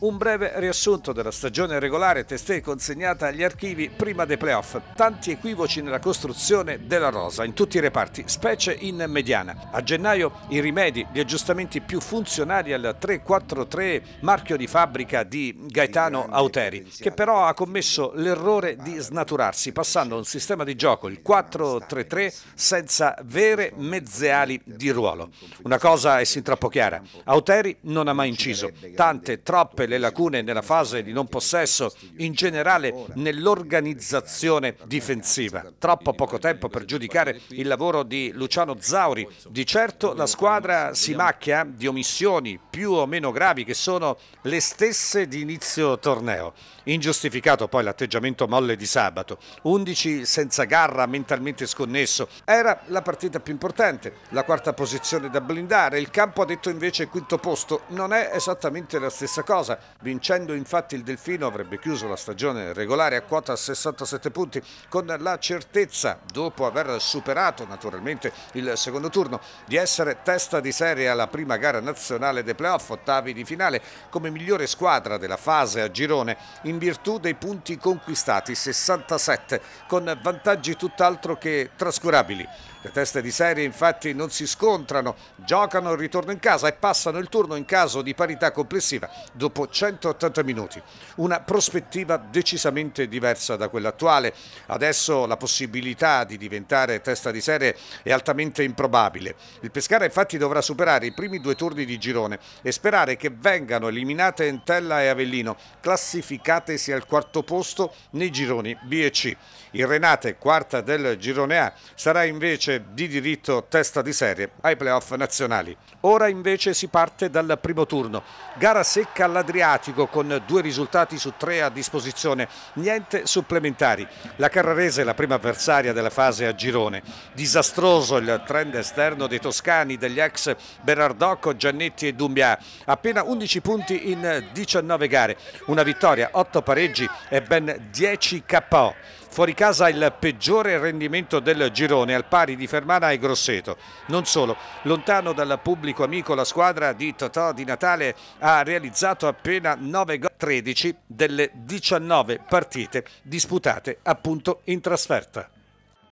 Un breve riassunto della stagione regolare testé consegnata agli archivi prima dei playoff. Tanti equivoci nella costruzione della rosa in tutti i reparti, specie in mediana. A gennaio i rimedi, gli aggiustamenti più funzionali al 3-4-3 marchio di fabbrica di Gaetano Auteri, che però ha commesso l'errore di snaturarsi passando a un sistema di gioco, il 4-3-3, senza vere mezze ali di ruolo. Una cosa è sin troppo chiara, Auteri non ha mai inciso. Tante, troppe le lacune nella fase di non possesso, in generale nell'organizzazione difensiva. Troppo poco tempo per giudicare il lavoro di Luciano Zauri. Di certo la squadra si macchia di omissioni più o meno gravi che sono le stesse di inizio torneo. Ingiustificato poi l'atteggiamento molle di sabato. 11 senza garra, mentalmente sconnesso. Era la partita più importante, la quarta posizione da blindare. Il campo ha detto invece quinto posto. Non è esattamente la stessa cosa. Vincendo infatti il Delfino avrebbe chiuso la stagione regolare a quota 67 punti con la certezza, dopo aver superato naturalmente il secondo turno, di essere testa di serie alla prima gara nazionale dei playoff, ottavi di finale, come migliore squadra della fase a girone in virtù dei punti conquistati, 67, con vantaggi tutt'altro che trascurabili. Le teste di serie infatti non si scontrano, giocano il ritorno in casa e passano il turno in caso di parità complessiva dopo 180 minuti. Una prospettiva decisamente diversa da quella attuale. Adesso la possibilità di diventare testa di serie è altamente improbabile. Il Pescara infatti dovrà superare i primi due turni di girone e sperare che vengano eliminate Entella e Avellino, classificatesi al quarto posto nei gironi B e C. Il Renate, quarta del girone A, sarà invece invece di diritto testa di serie ai playoff nazionali. Ora invece si parte dal primo turno. Gara secca all'Adriatico con due risultati su tre a disposizione, niente supplementari. La Carrarese è la prima avversaria della fase a girone. Disastroso il trend esterno dei toscani, degli ex Berardocco, Giannetti e Dumbia. Appena 11 punti in 19 gare, una vittoria, 8 pareggi e ben 10 KO. Fuori casa il peggiore rendimento del girone al pari di Fermana e Grosseto. Non solo, lontano dal pubblico amico la squadra di Totò di Natale ha realizzato appena 9 gol 13 delle 19 partite disputate appunto in trasferta.